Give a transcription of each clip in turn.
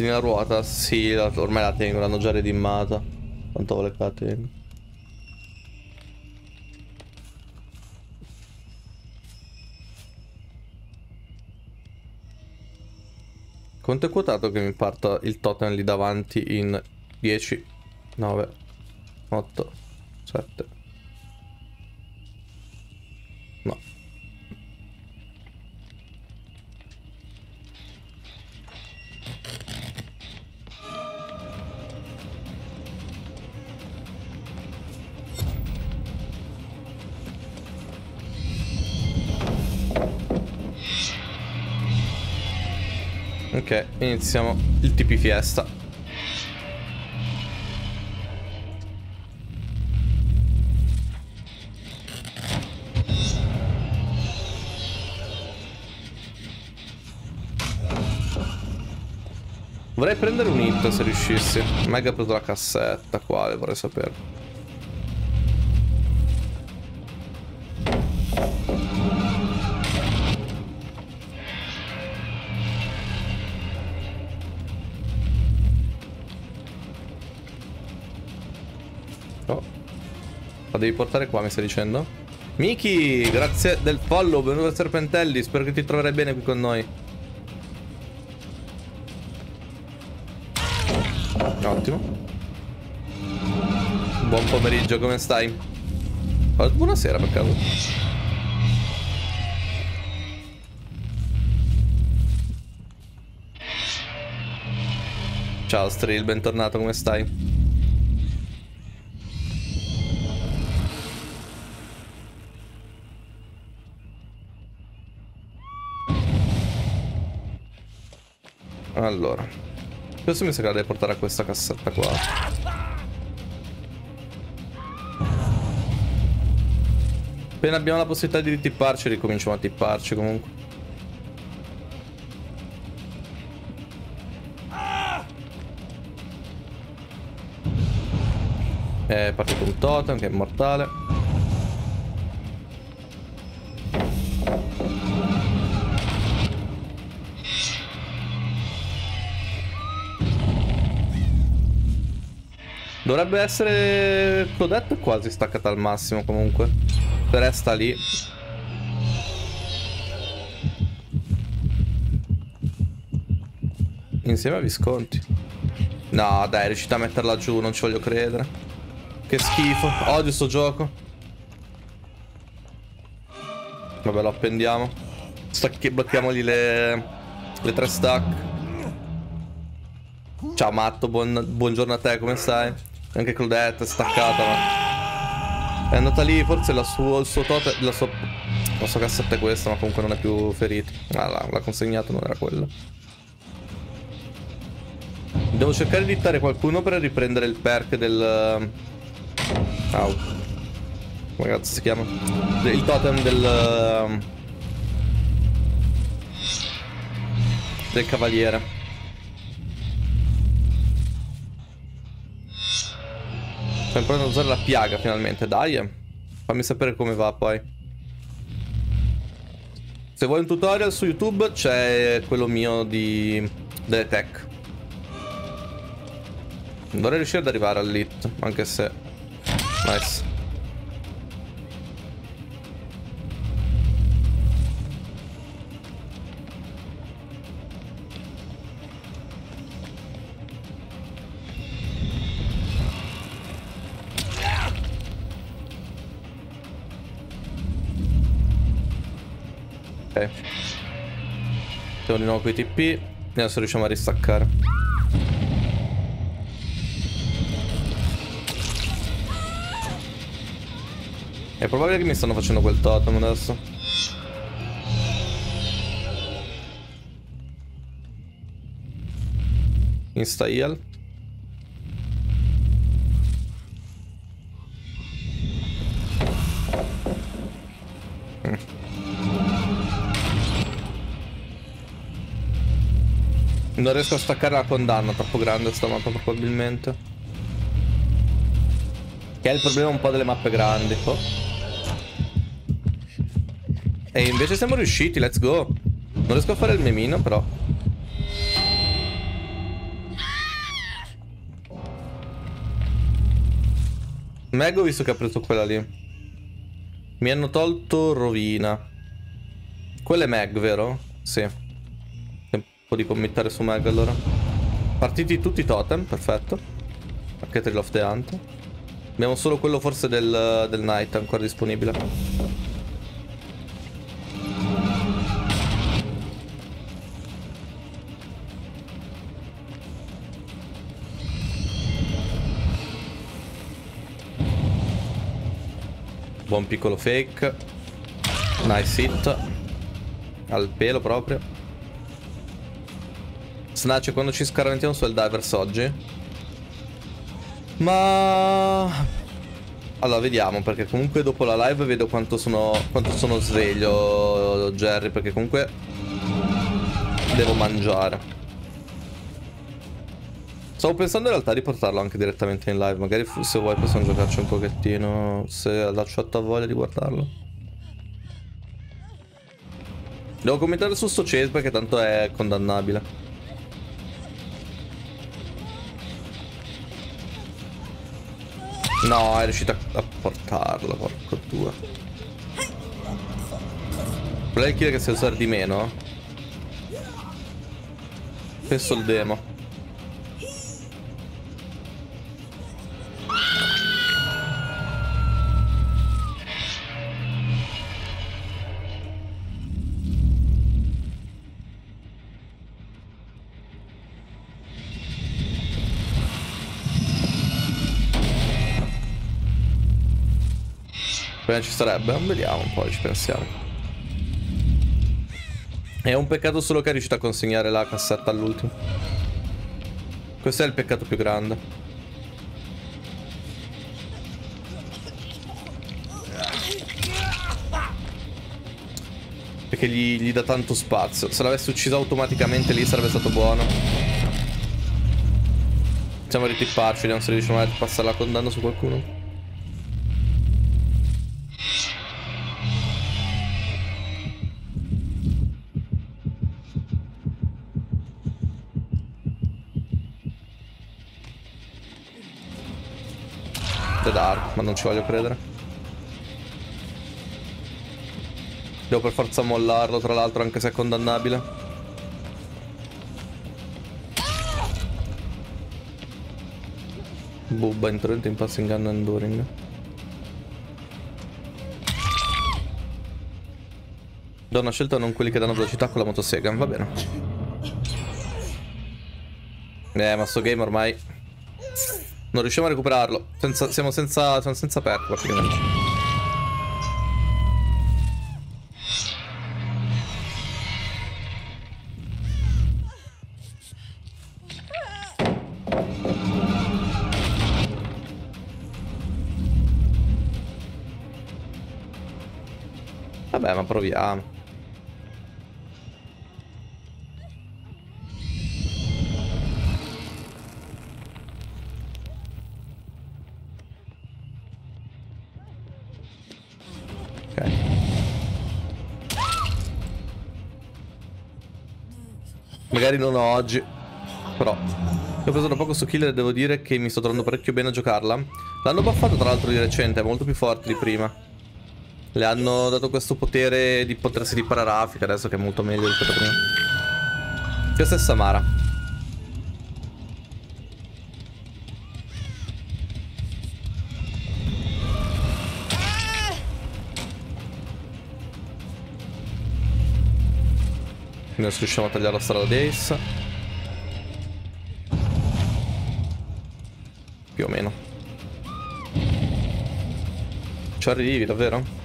Tieni la ruota? Sì, ormai la tengo, l'hanno già redimmata. Tanto vuole che la tengo. Quanto è quotato che mi parta il totem lì davanti in 10, 9, 8, 7, Ok, iniziamo il TP Fiesta. Vorrei prendere un hit se riuscissi. Mega preso la cassetta, quale vorrei sapere. Devi portare qua, mi stai dicendo? Miki, grazie del follow, benvenuto a Serpentelli, spero che ti troverai bene qui con noi. Ottimo. Buon pomeriggio, come stai? Buonasera per caso. Ciao Strill, bentornato, come stai? Allora. Questo mi sa che la devo portare a questa cassetta qua. Appena abbiamo la possibilità di tipparci, ricominciamo a tipparci comunque. È partito un totem che è immortale. Dovrebbe essere Claudette quasi staccata al massimo comunque. Resta lì. Insieme a Visconti. No, dai, è riuscita a metterla giù, non ci voglio credere. Che schifo. Odio sto gioco. Vabbè, lo appendiamo. Stacchi blocchiamogli le, le tre stack. Ciao Matto, buon, buongiorno a te, come stai? Anche Claudette è staccata, ma... È andata lì, forse la sua, il suo tote... La sua... La sua cassetta è questa, ma comunque non è più ferita. Ah, l'ha consegnato, non era quella. Devo cercare di ittare qualcuno per riprendere il perk del... Au. Come cazzo si chiama? Il totem del... Del cavaliere. Sto imparando a usare la piaga finalmente, dai. Fammi sapere come va poi. Se vuoi un tutorial su YouTube c'è quello mio di... delle tech. Dovrei riuscire ad arrivare all'hit, anche se... Nice. Siamo di nuovo con i TP. E adesso riusciamo a ristaccare. È probabile che mi stanno facendo quel totem adesso. Insta heal. Non riesco a staccare la condanna, troppo grande sta mappa probabilmente. Che è il problema un po' delle mappe grandi. po'. E invece siamo riusciti, let's go. Non riesco a fare il memino però. Mego visto che ha preso quella lì. Mi hanno tolto rovina. Quella è Meg, vero? Sì. Tempo di committare su Meg allora. Partiti tutti i totem, perfetto. Anche Trail of the Hunt. Abbiamo solo quello forse del, del Night ancora disponibile. Buon piccolo fake. Nice hit. Al pelo proprio. Snatch quando ci scaraventiamo su Divers oggi. Ma... Allora, vediamo, perché comunque dopo la live vedo quanto sono, quanto sono sveglio, Jerry, perché comunque devo mangiare. Stavo pensando in realtà di portarlo anche direttamente in live. Magari se vuoi possiamo giocarci un pochettino. Se la chat ha voglia di guardarlo. Devo commentare su sto chase perché tanto è condannabile. No, è riuscito a portarlo, porco due. Il kill che si usare di meno? Penso il demo. Appena ci sarebbe, vediamo un po', ci pensiamo. È un peccato solo che è riuscito a consegnare la cassetta all'ultimo. Questo è il peccato più grande. Perché gli, gli dà tanto spazio. Se l'avesse ucciso automaticamente lì sarebbe stato buono. Facciamo ritipparci, vediamo se riusciamo a passare la condanna su qualcuno. Ma non ci voglio credere. Devo per forza mollarlo, tra l'altro, anche se è condannabile. Bubba intervento in passing gun enduring. Do una scelta non quelli che danno velocità con la motosega, va bene. Eh, ma sto game ormai non riusciamo a recuperarlo. Senza, siamo senza, siamo senza perk praticamente. Vabbè, ma proviamo. Magari non oggi. Però. Ho preso da poco su killer e devo dire che mi sto trovando parecchio bene a giocarla. L'hanno buffato tra l'altro di recente, è molto più forte di prima. Le hanno dato questo potere di potersi riparare raffica adesso che è molto meglio rispetto a prima. Questa è Samara. Quindi non riusciamo a tagliare la strada di Ace. Più o meno. Ci arrivi, davvero?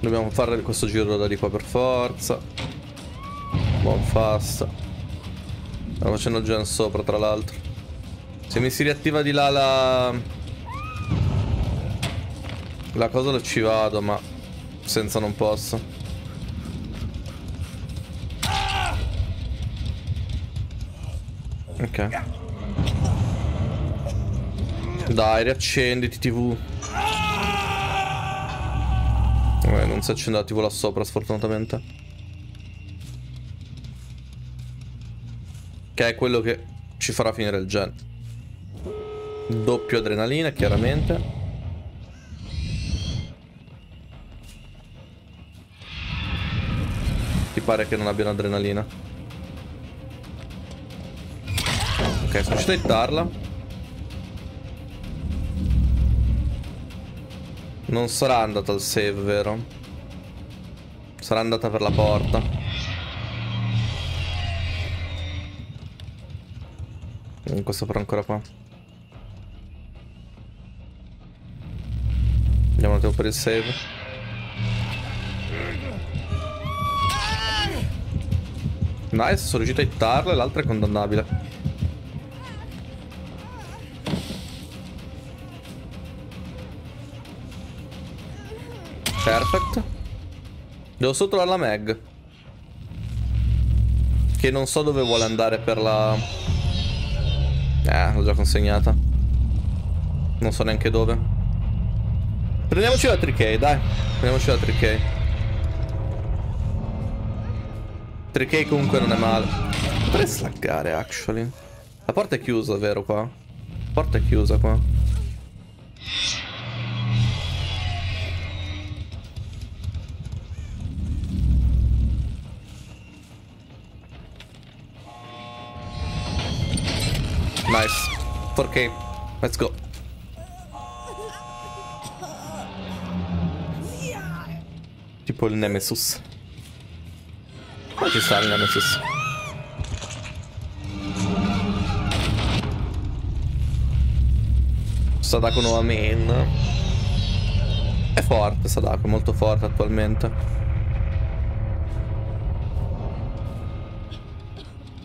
Dobbiamo fare questo giro da di qua per forza. Buon fast. Stiamo facendo gen sopra tra l'altro. Se mi si riattiva di là la... La cosa ci vado ma senza non posso. Ok. Dai, riaccenditi TV. Eh, non si accende la TV là sopra, sfortunatamente. Che è quello che ci farà finire il gen. Doppio adrenalina, chiaramente. Ti pare che non abbiano adrenalina? Ok, sono riuscito a hittarla. Non sarà andata al save, vero? Sarà andata per la porta. Questo però ancora qua. Andiamo un attimo per il save. Nice, sono riuscito a hittarla e l'altra è condannabile. Perfect. Devo solo trovare la Meg. Che non so dove vuole andare per la... Eh, l'ho già consegnata. Non so neanche dove. Prendiamoci la 3K, dai. Prendiamoci la 3K. 3K comunque non è male. Potrei slaggare, actually. La porta è chiusa, vero qua? La porta è chiusa qua. Nice. 4K. Let's go. Tipo il Nemesis. Ma ci sta il Nemesis. Sadako nuova main. È forte Sadako, molto forte attualmente.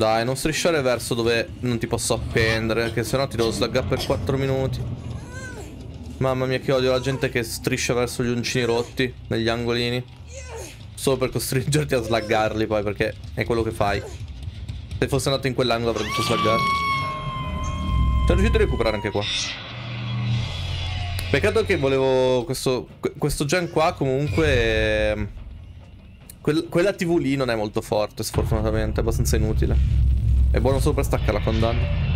Dai, non strisciare verso dove non ti posso appendere, che sennò ti devo slaggare per 4 minuti. Mamma mia che odio la gente che striscia verso gli uncini rotti, negli angolini. Solo per costringerti a slaggarli poi, perché è quello che fai. Se fosse andato in quell'angolo avrei dovuto slaggare. Sono riuscito a recuperare anche qua. Peccato che volevo questo, questo gen qua comunque Quel, quella TV lì non è molto forte, sfortunatamente, è abbastanza inutile. È buono solo per staccare la condanna.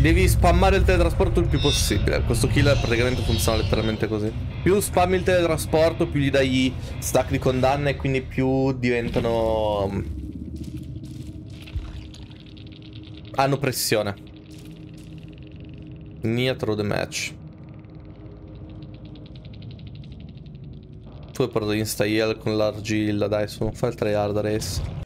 Devi spammare il teletrasporto il più possibile. Questo killer praticamente funziona letteralmente così. Più spammi il teletrasporto, più gli dai stack di condanna e quindi più diventano... Mm, hanno pressione. Nia through the match. Tu e porto insta con l'argilla, dai su, fai il tryhard race.